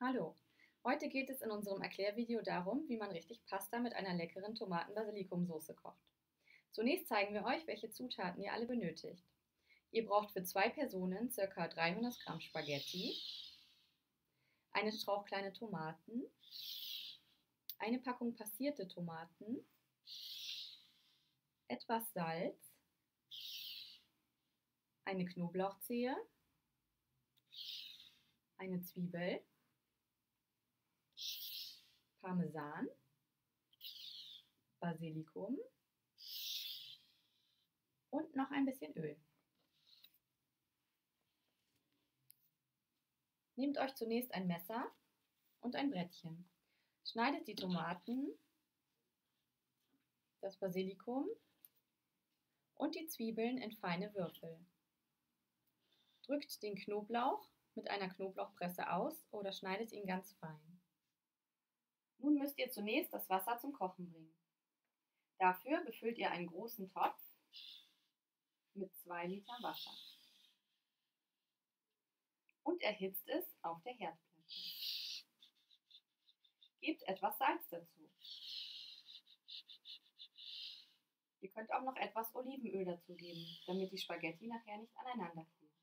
Hallo, heute geht es in unserem Erklärvideo darum, wie man richtig Pasta mit einer leckeren Tomaten-Basilikum-Soße kocht. Zunächst zeigen wir euch, welche Zutaten ihr alle benötigt. Ihr braucht für zwei Personen ca. 300 Gramm Spaghetti, einen Strauch kleine Tomaten, eine Packung passierte Tomaten, etwas Salz, eine Knoblauchzehe, eine Zwiebel, Parmesan, Basilikum und noch ein bisschen Öl. Nehmt euch zunächst ein Messer und ein Brettchen. Schneidet die Tomaten, das Basilikum und die Zwiebeln in feine Würfel. Drückt den Knoblauch mit einer Knoblauchpresse aus oder schneidet ihn ganz fein. Nun müsst ihr zunächst das Wasser zum Kochen bringen. Dafür befüllt ihr einen großen Topf mit 2 Liter Wasser und erhitzt es auf der Herdplatte. Gebt etwas Salz dazu. Ihr könnt auch noch etwas Olivenöl dazugeben, damit die Spaghetti nachher nicht aneinander kleben.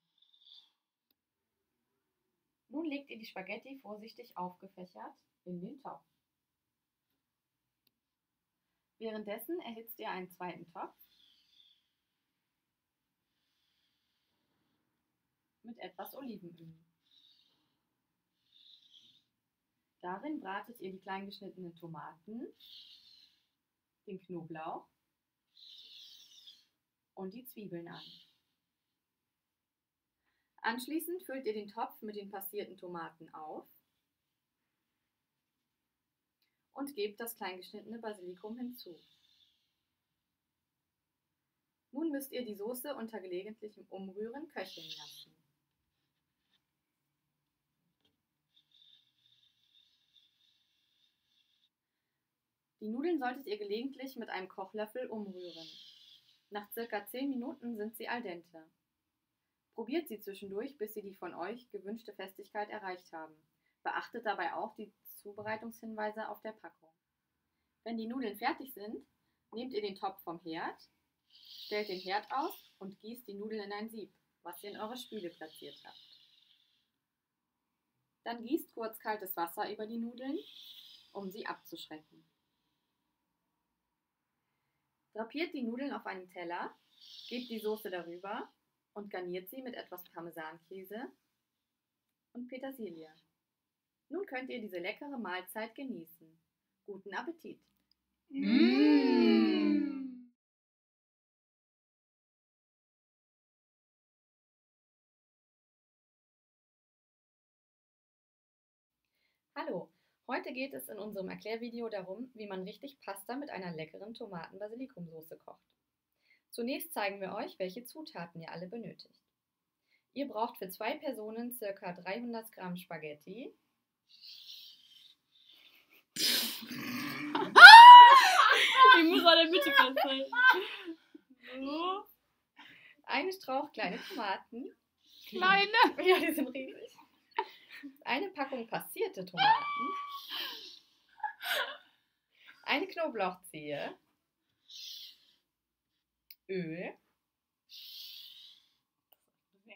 Nun legt ihr die Spaghetti vorsichtig aufgefächert in den Topf. Währenddessen erhitzt ihr einen zweiten Topf mit etwas Olivenöl. Darin bratet ihr die klein geschnittenen Tomaten, den Knoblauch und die Zwiebeln an. Anschließend füllt ihr den Topf mit den passierten Tomaten auf und gebt das kleingeschnittene Basilikum hinzu. Nun müsst ihr die Soße unter gelegentlichem Umrühren köcheln lassen. Die Nudeln solltet ihr gelegentlich mit einem Kochlöffel umrühren. Nach circa 10 Minuten sind sie al dente. Probiert sie zwischendurch, bis sie die von euch gewünschte Festigkeit erreicht haben. Beachtet dabei auch die Zubereitungshinweise auf der Packung. Wenn die Nudeln fertig sind, nehmt ihr den Topf vom Herd, stellt den Herd aus und gießt die Nudeln in ein Sieb, was ihr in eure Spüle platziert habt. Dann gießt kurz kaltes Wasser über die Nudeln, um sie abzuschrecken. Drapiert die Nudeln auf einen Teller, gebt die Soße darüber und garniert sie mit etwas Parmesankäse und Petersilie. Nun könnt ihr diese leckere Mahlzeit genießen. Guten Appetit! Mmh. Hallo, heute geht es in unserem Erklärvideo darum, wie man richtig Pasta mit einer leckeren Tomaten-Basilikumsoße kocht. Zunächst zeigen wir euch, welche Zutaten ihr alle benötigt. Ihr braucht für zwei Personen ca. 300 Gramm Spaghetti, Ich muss an der Mitte festhalten. So. einen Strauch kleine Tomaten, Kleine. ja, die sind riesig, eine Packung passierte Tomaten, eine Knoblauchzehe, Öl,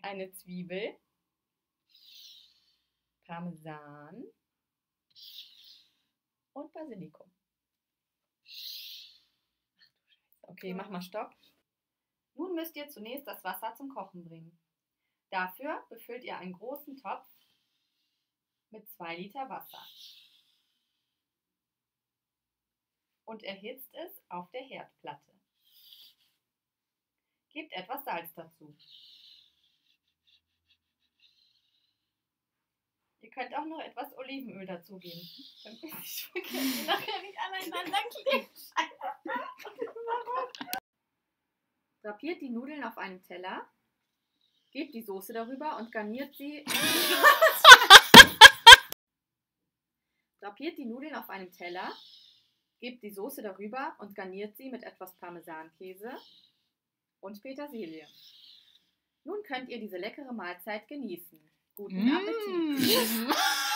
eine Zwiebel, Parmesan und Basilikum. Okay, mach mal Stopp. Nun müsst ihr zunächst das Wasser zum Kochen bringen. Dafür befüllt ihr einen großen Topf mit 2 Liter Wasser und erhitzt es auf der Herdplatte. Gebt etwas Salz dazu. Ihr könnt auch noch etwas Olivenöl dazugeben, damit die nachher nicht aneinander kleben. Drapiert die Nudeln auf einen Teller, gebt die Soße darüber und garniert sie. Drapiert die Nudeln auf einem Teller, gebt die Soße darüber und garniert sie mit etwas Parmesankäse und Petersilie. Nun könnt ihr diese leckere Mahlzeit genießen. Guten Appetit! Mmh.